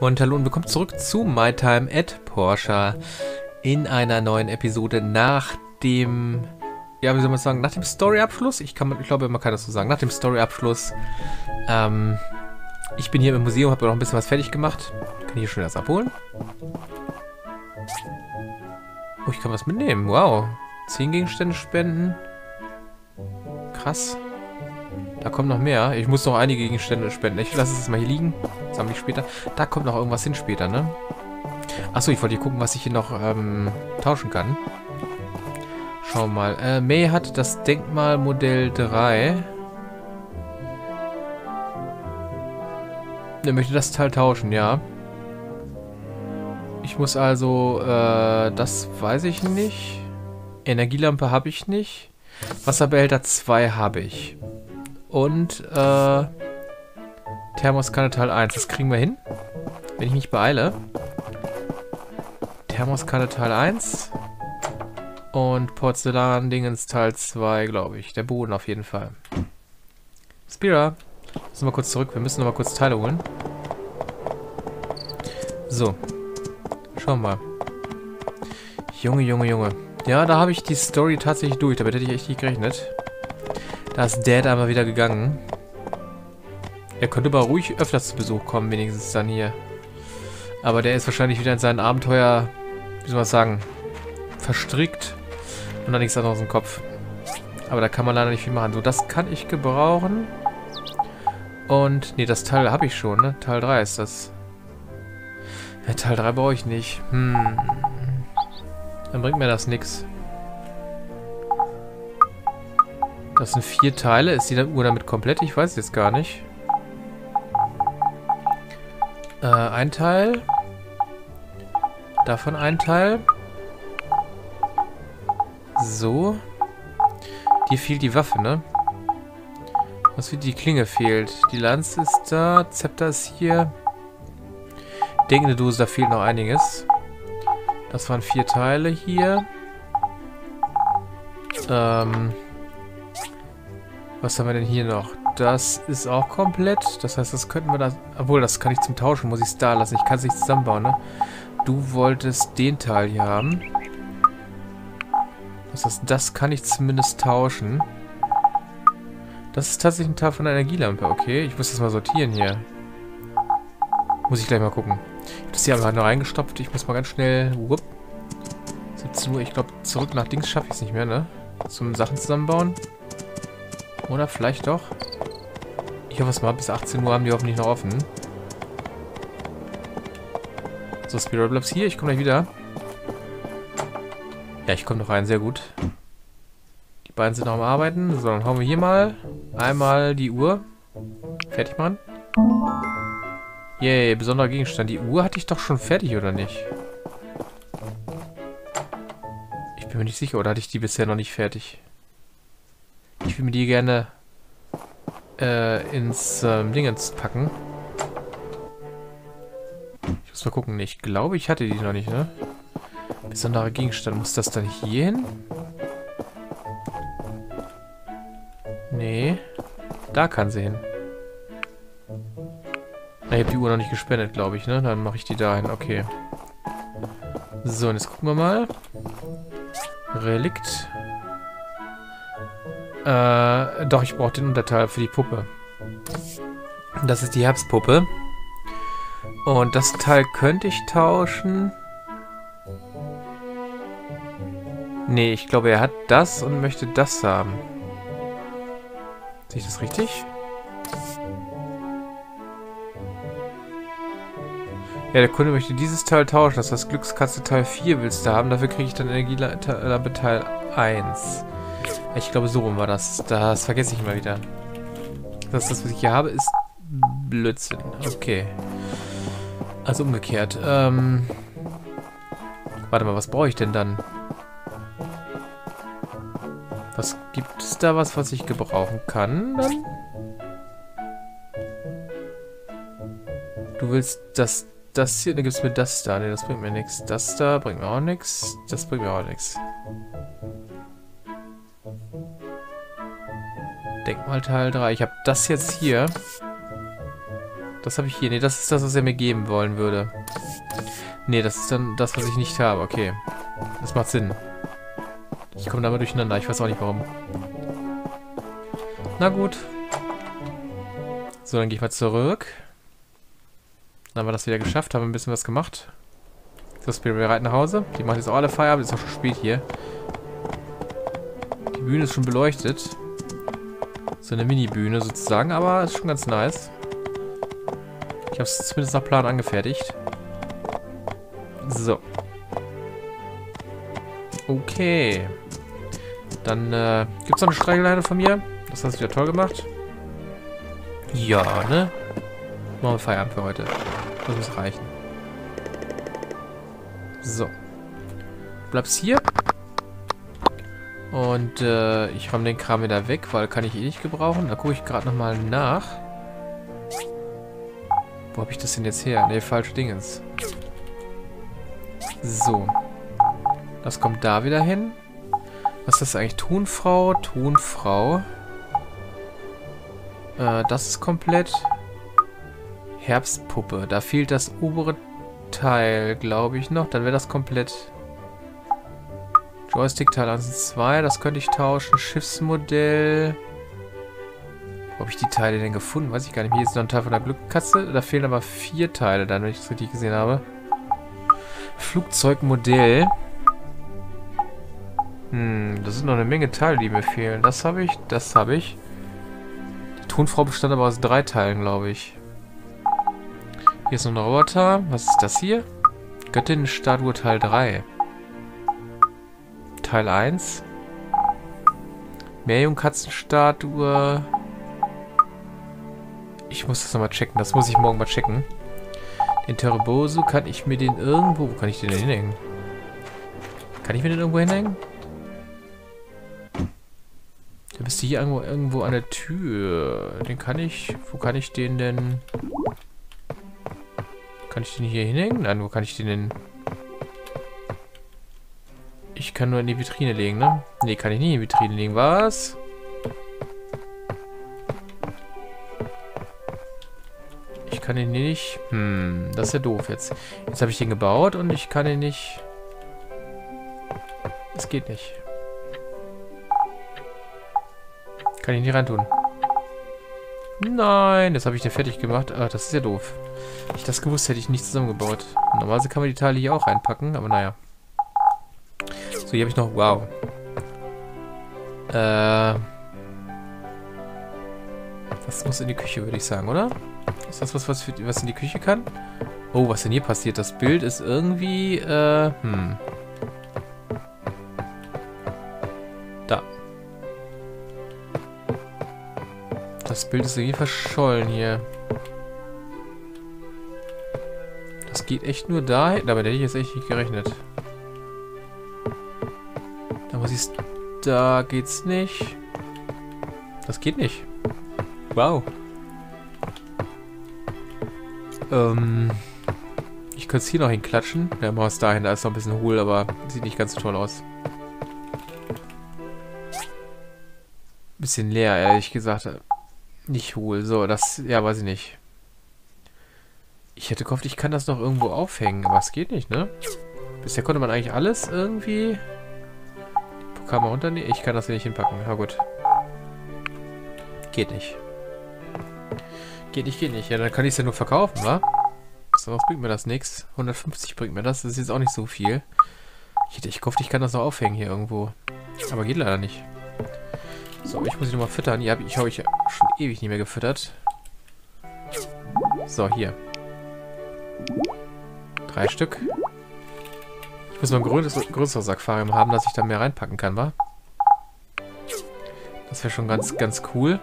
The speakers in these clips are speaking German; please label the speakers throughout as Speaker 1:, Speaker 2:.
Speaker 1: Und hallo und willkommen zurück zu My Time at Porsche in einer neuen Episode nach dem, ja, wie soll man sagen, nach dem Story-Abschluss. Ich, ich glaube, man kann das so sagen, nach dem Story-Abschluss. Ähm, ich bin hier im Museum, habe noch ein bisschen was fertig gemacht. Kann ich hier schon das abholen? Oh, ich kann was mitnehmen. Wow. Zehn Gegenstände spenden. Krass. Da kommt noch mehr. Ich muss noch einige Gegenstände spenden. Ich lasse es mal hier liegen. Sammle ich später. Da kommt noch irgendwas hin später, ne? Achso, ich wollte hier gucken, was ich hier noch ähm, tauschen kann. Schauen wir mal. Äh, May hat das Denkmal Modell 3. Er möchte das Teil tauschen, ja. Ich muss also, äh, das weiß ich nicht. Energielampe habe ich nicht. Wasserbehälter 2 habe ich. Und äh, Thermoskanne Teil 1. Das kriegen wir hin. Wenn ich mich beeile. Thermoskanne Teil 1. Und Porzellan-Dingens Teil 2, glaube ich. Der Boden auf jeden Fall. Spira. Lass mal kurz zurück. Wir müssen noch mal kurz Teile holen. So. Schauen wir mal. Junge, Junge, Junge. Ja, da habe ich die Story tatsächlich durch. Damit hätte ich echt nicht gerechnet. Da ist Dad einmal wieder gegangen. Er könnte aber ruhig öfters zu Besuch kommen, wenigstens dann hier. Aber der ist wahrscheinlich wieder in seinen Abenteuer, wie soll man sagen, verstrickt. Und dann nichts anderes im Kopf. Aber da kann man leider nicht viel machen. So, das kann ich gebrauchen. Und, nee, das Teil habe ich schon, ne? Teil 3 ist das. Ja, Teil 3 brauche ich nicht. Hm. Dann bringt mir das nichts. Das sind vier Teile. Ist die Uhr damit komplett? Ich weiß es jetzt gar nicht. Äh, ein Teil. Davon ein Teil. So. Dir fehlt die Waffe, ne? Was wie die Klinge fehlt. Die Lanze ist da. Zepter ist hier. Denkende Dose, da fehlt noch einiges. Das waren vier Teile hier. Ähm... Was haben wir denn hier noch? Das ist auch komplett. Das heißt, das könnten wir da... Obwohl, das kann ich zum Tauschen. Muss ich es da lassen. Ich kann es nicht zusammenbauen, ne? Du wolltest den Teil hier haben. Das heißt, das kann ich zumindest tauschen. Das ist tatsächlich ein Teil von der Energielampe. Okay, ich muss das mal sortieren hier. Muss ich gleich mal gucken. Ich habe das hier einfach nur reingestopft. Ich muss mal ganz schnell... Whoop. 17 Uhr. Ich glaube, zurück nach Dings schaffe ich es nicht mehr, ne? Zum Sachen zusammenbauen. Oder vielleicht doch. Ich hoffe es mal, bis 18 Uhr haben die hoffentlich noch offen. So, Spirit bleibst hier. Ich komme gleich wieder. Ja, ich komme noch rein. Sehr gut. Die beiden sind noch am Arbeiten. So, dann hauen wir hier mal einmal die Uhr. Fertig machen. Yay, besonderer Gegenstand. Die Uhr hatte ich doch schon fertig, oder nicht? Ich bin mir nicht sicher, oder hatte ich die bisher noch nicht fertig? Ich will mir die gerne äh, ins ähm, Dingens packen. Ich muss mal gucken. Ich glaube, ich hatte die noch nicht, ne? Besonderer Gegenstand. Muss das dann hier hin? Nee. Da kann sie hin. Ich habe die Uhr noch nicht gespendet, glaube ich, ne? Dann mache ich die dahin. Okay. So, und jetzt gucken wir mal. Relikt. Äh, doch, ich brauche den Unterteil für die Puppe. Das ist die Herbstpuppe. Und das Teil könnte ich tauschen. Nee, ich glaube, er hat das und möchte das haben. Sehe ich das richtig? Ja, der Kunde möchte dieses Teil tauschen. Das heißt, Glückskatze Teil 4 willst du haben. Dafür kriege ich dann Energielampe Teil 1. Ich glaube, so rum war das. Das vergesse ich immer wieder. Das, das was ich hier habe, ist Blödsinn. Okay. Also umgekehrt. Ähm, warte mal, was brauche ich denn dann? Was gibt es da was, was ich gebrauchen kann dann? Du willst das, das hier, dann gibt es mir das da. Ne, das bringt mir nichts. Das da bringt mir auch nichts. Das bringt mir auch nichts. Denkmal Teil 3. Ich habe das jetzt hier. Das habe ich hier. Nee, das ist das, was er mir geben wollen würde. Nee, das ist dann das, was ich nicht habe. Okay. Das macht Sinn. Ich komme da mal durcheinander. Ich weiß auch nicht, warum. Na gut. So, dann gehe ich mal zurück. Dann haben wir das wieder geschafft. Haben ein bisschen was gemacht. So, Spirit bereit nach Hause. Die machen jetzt auch alle Feierabend. Ist auch schon spät hier. Die Bühne ist schon beleuchtet. So eine Mini-Bühne sozusagen, aber ist schon ganz nice. Ich habe es zumindest nach Plan angefertigt. So. Okay. Dann äh, gibt es noch eine Streicheleine von mir. Das hast du wieder toll gemacht. Ja, ne? Machen wir Feierabend für heute. Das muss reichen. So. Bleibst hier. Und äh, ich räume den Kram wieder weg, weil kann ich eh nicht gebrauchen. Da gucke ich gerade nochmal nach. Wo habe ich das denn jetzt her? Ne, falsche Dingens. So. Das kommt da wieder hin. Was ist das eigentlich? Thunfrau, Thunfrau. Äh, das ist komplett. Herbstpuppe. Da fehlt das obere Teil, glaube ich, noch. Dann wäre das komplett. Joystick-Teil 1 und 2. Das könnte ich tauschen. Schiffsmodell. Habe ich die Teile denn gefunden? Weiß ich gar nicht. Hier ist noch ein Teil von der Glückkatze. Da fehlen aber vier Teile dann, wenn ich das richtig gesehen habe. Flugzeugmodell. Hm, das sind noch eine Menge Teile, die mir fehlen. Das habe ich, das habe ich. Die Tonfrau bestand aber aus drei Teilen, glaube ich. Hier ist noch ein Roboter. Was ist das hier? Göttinnenstatue Teil 3. Teil 1. Meerjungkatzenstatue. Ich muss das nochmal checken. Das muss ich morgen mal checken. Den Terebosu kann ich mir den irgendwo... Wo kann ich den denn hinhängen? Kann ich mir den irgendwo hinhängen? Der müsste hier irgendwo, irgendwo an der Tür. Den kann ich... Wo kann ich den denn... Kann ich den hier hinhängen? Nein, wo kann ich den denn... Ich kann nur in die Vitrine legen, ne? Ne, kann ich nicht in die Vitrine legen. Was? Ich kann ihn nicht... Hm, das ist ja doof jetzt. Jetzt habe ich den gebaut und ich kann ihn nicht... Es geht nicht. Kann ich nicht reintun. Nein, das habe ich dir fertig gemacht. Ah, das ist ja doof. Ich das gewusst hätte ich nicht zusammengebaut. Normalerweise kann man die Teile hier auch reinpacken, aber naja. So, hier habe ich noch... Wow. Äh... Das muss in die Küche, würde ich sagen, oder? Ist das was, was, für, was in die Küche kann? Oh, was denn hier passiert? Das Bild ist irgendwie... Äh, hm... Da. Das Bild ist irgendwie verschollen hier. Das geht echt nur dahin. Damit hätte ich jetzt echt nicht gerechnet. Da geht's nicht. Das geht nicht. Wow. Ähm. Ich könnte es hier noch hinklatschen. Ja, mal es dahin. Da ist noch ein bisschen hohl, aber sieht nicht ganz so toll aus. Bisschen leer, ehrlich gesagt. Nicht hohl. So, das... Ja, weiß ich nicht. Ich hätte gehofft, ich kann das noch irgendwo aufhängen, aber es geht nicht, ne? Bisher konnte man eigentlich alles irgendwie... Die Pokal mal runternehmen. Ich kann das hier nicht hinpacken. Na gut. Geht nicht. Geht nicht, geht nicht. Ja, dann kann ich es ja nur verkaufen, wa? Was bringt mir das nichts? 150 bringt mir das. Das ist jetzt auch nicht so viel. Ich hätte ich gehofft, ich kann das noch aufhängen hier irgendwo. Aber geht leider nicht. So, ich muss sie nochmal füttern. Ja, ich habe ich schon ewig nicht mehr gefüttert. So, hier. Drei Stück. Muss mal ein größeres, größeres Aquarium haben, dass ich da mehr reinpacken kann, wa? Das wäre schon ganz, ganz cool.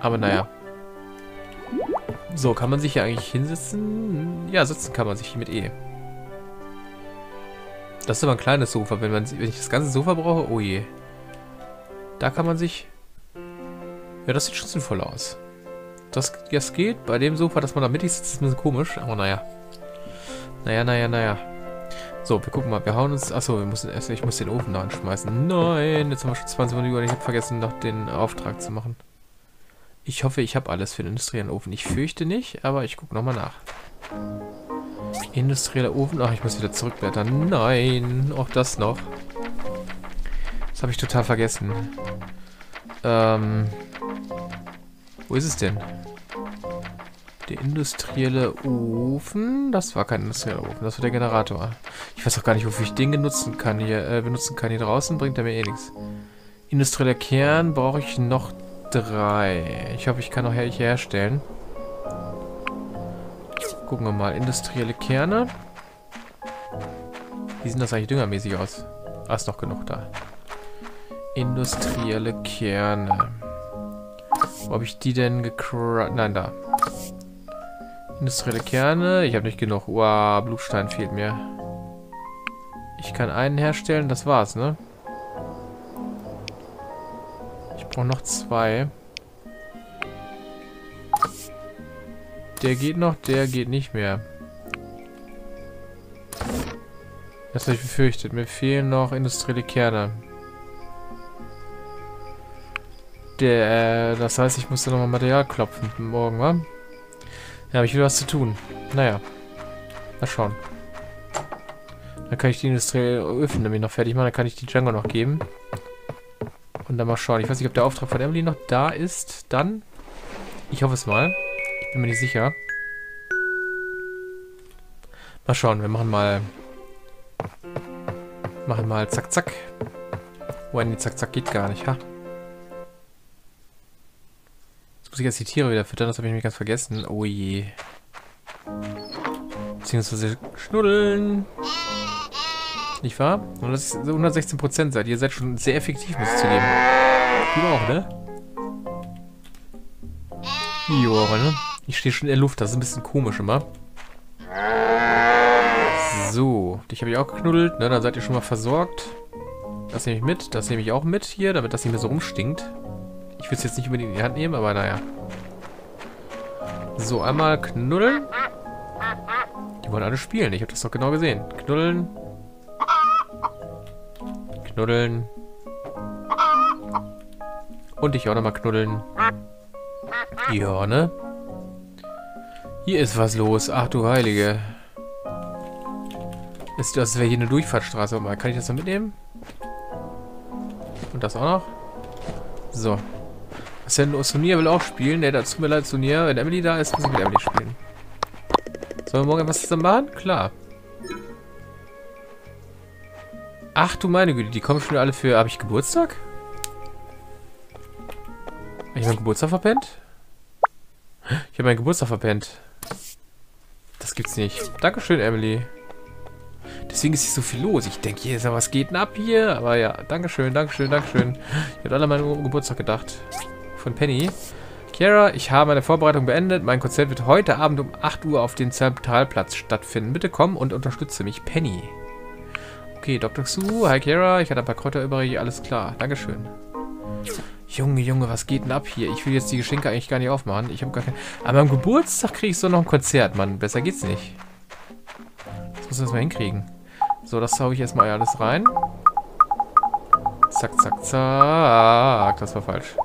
Speaker 1: Aber naja. So, kann man sich hier eigentlich hinsetzen? Ja, sitzen kann man sich hier mit E. Das ist aber ein kleines Sofa. Wenn, man, wenn ich das ganze Sofa brauche, oh je. Da kann man sich... Ja, das sieht schon sinnvoll aus. Das, das geht. Bei dem Sofa, dass man da mittig sitzt, ist ein bisschen komisch. Aber naja. Naja, naja, naja. So, wir gucken mal. Wir hauen uns... Achso, wir müssen erst, ich muss den Ofen da anschmeißen. Nein, jetzt haben wir schon 20 Minuten. Ich habe vergessen, noch den Auftrag zu machen. Ich hoffe, ich habe alles für den industriellen Ofen. Ich fürchte nicht, aber ich gucke nochmal nach. Industrieller Ofen. Ach, ich muss wieder zurückblättern. Nein, auch das noch. Das habe ich total vergessen. Ähm, wo ist es denn? Der industrielle Ofen. Das war kein industrieller Ofen, das war der Generator. Ich weiß auch gar nicht, wofür ich den benutzen kann hier, äh, benutzen kann. Hier draußen bringt er mir eh nichts. Industrieller Kern brauche ich noch drei. Ich hoffe, ich kann noch her herstellen. Gucken wir mal. Industrielle Kerne. Wie sieht das eigentlich düngermäßig aus? Ah, ist noch genug da. Industrielle Kerne. Wo habe ich die denn gecra... Nein, da. Industrielle Kerne. Ich habe nicht genug. Wow, Blutstein fehlt mir. Ich kann einen herstellen, das war's, ne? Ich brauche noch zwei. Der geht noch, der geht nicht mehr. Das habe ich befürchtet. Mir fehlen noch industrielle Kerne. Der, äh, das heißt, ich musste nochmal Material klopfen morgen, wa? Ja, habe ich wieder was zu tun. Naja. Mal schauen. Dann kann ich die industrielle Öfen nämlich noch fertig machen. Dann kann ich die Django noch geben. Und dann mal schauen. Ich weiß nicht, ob der Auftrag von Emily noch da ist. Dann. Ich hoffe es mal. Ich bin mir nicht sicher. Mal schauen. Wir machen mal... Machen mal zack, zack. Oh, nee, zack, zack geht gar nicht, ha? Muss ich jetzt die Tiere wieder füttern. Das habe ich nämlich ganz vergessen. Oh je. Beziehungsweise schnuddeln. Nicht wahr? 116% seid ihr. seid schon sehr effektiv, muss ich zugeben. Du auch, ne? Joa, ne? Ich stehe schon in der Luft. Das ist ein bisschen komisch immer. So. Dich habe ich auch geknuddelt. Ne? Dann seid ihr schon mal versorgt. Das nehme ich mit. Das nehme ich auch mit hier, damit das nicht mehr so rumstinkt. Ich will es jetzt nicht unbedingt in die Hand nehmen, aber naja. So, einmal knuddeln. Die wollen alle spielen. Ich habe das doch genau gesehen. Knuddeln. Knuddeln. Und dich auch nochmal knuddeln. Ja, ne? Hier ist was los. Ach du Heilige. Ist das wäre hier eine Durchfahrtsstraße. Kann ich das noch mitnehmen? Und das auch noch? So. Denn? Sonia will auch spielen. Ne, dazu mir leid, Sonia. Wenn Emily da ist, muss ich mit Emily spielen. Sollen wir morgen was zusammen machen? Klar. Ach du meine Güte, die kommen schon alle für... Habe ich Geburtstag? Habe ich meinen Geburtstag verpennt? Ich habe meinen Geburtstag verpennt. Das gibt's nicht. Dankeschön, Emily. Deswegen ist hier so viel los. Ich denke, hier ist ja was geht denn ab hier? Aber ja, Dankeschön, Dankeschön, Dankeschön. Ihr habt alle meinen Geburtstag gedacht. Von Penny. Chiara, ich habe meine Vorbereitung beendet. Mein Konzert wird heute Abend um 8 Uhr auf dem Zentralplatz stattfinden. Bitte komm und unterstütze mich, Penny. Okay, Dr. Su, hi Chiara, ich hatte ein paar Kräuter übrig, alles klar. Dankeschön. Junge, Junge, was geht denn ab hier? Ich will jetzt die Geschenke eigentlich gar nicht aufmachen. Ich habe gar kein... Aber am Geburtstag kriege ich so noch ein Konzert, Mann. Besser geht's nicht. Das muss ich erstmal hinkriegen. So, das haue ich erstmal alles rein. Zack, zack, zack. Das war falsch.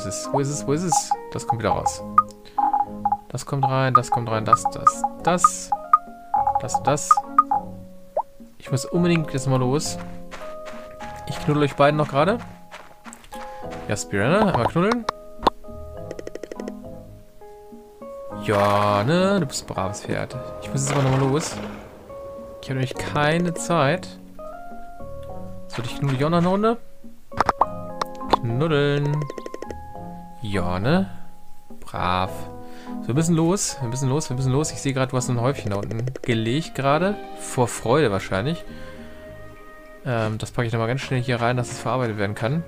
Speaker 1: Wo ist es? Wo ist es? Wo ist es? Das kommt wieder raus. Das kommt rein, das kommt rein, das, das, das. Das, das. Ich muss unbedingt jetzt mal los. Ich knuddel euch beiden noch gerade. Ja, Spirana, einmal knuddeln. Ja, ne? Du bist ein braves Pferd. Ich muss jetzt aber nochmal los. Ich habe nämlich keine Zeit. So, ich knuddel ich auch noch eine Runde. Knuddeln. Ja, ne? Brav. So, wir müssen los. Wir müssen los, wir müssen los. Ich sehe gerade, du hast ein Häufchen da unten gelegt gerade. Vor Freude wahrscheinlich. Ähm, das packe ich nochmal ganz schnell hier rein, dass es verarbeitet werden kann.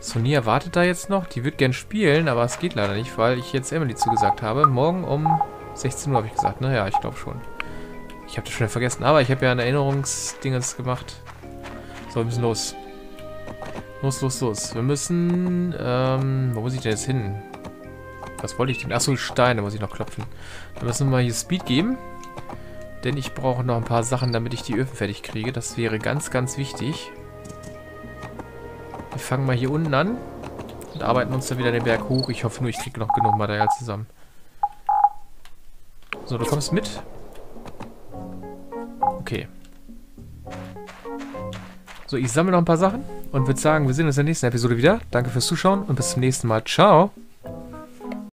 Speaker 1: Sonia wartet da jetzt noch. Die wird gern spielen, aber es geht leider nicht, weil ich jetzt Emily zugesagt habe. Morgen um 16 Uhr habe ich gesagt, ne? Ja, ich glaube schon. Ich habe das schon vergessen, aber ich habe ja ein Erinnerungsdingens gemacht. So, wir müssen los. Los, los, los. Wir müssen, ähm, wo muss ich denn jetzt hin? Was wollte ich denn? Achso, Steine muss ich noch klopfen. Dann müssen wir mal hier Speed geben. Denn ich brauche noch ein paar Sachen, damit ich die Öfen fertig kriege. Das wäre ganz, ganz wichtig. Wir fangen mal hier unten an. Und arbeiten uns dann wieder den Berg hoch. Ich hoffe nur, ich kriege noch genug Material zusammen. So, du kommst mit. Okay. So, ich sammle noch ein paar Sachen und würde sagen, wir sehen uns in der nächsten Episode wieder. Danke fürs Zuschauen und bis zum nächsten Mal. Ciao.